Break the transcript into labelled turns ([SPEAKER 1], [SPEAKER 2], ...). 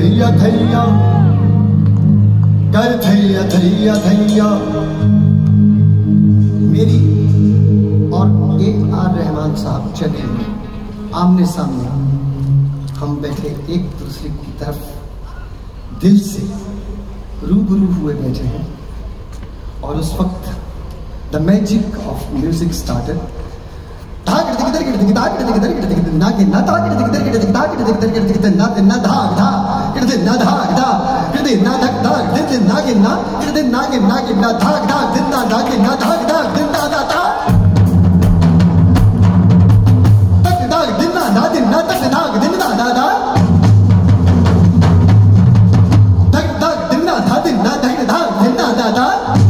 [SPEAKER 1] थैया थैया कर थैया थैया थैया मेरी और ए आर रहमान साहब चले आमने सामने हम बैठे एक दूसरे की तरफ़ दिल से रूबरू हुए बैठे हैं और उस वक्त the magic of music started ना ना Kırdinna dhak dhak, kırdinna dhak dhak, dindinna ginna, kırdinna ginna ginna dhak dhak, dinda dhak ginna dhak dhak, dinda dhak dhak. Tak dhak, dinna dhak dinna, tak dhak, dinda dhak dhak. Tak dhak, dinna dhak dinna, tak dhak, dinda dhak dhak.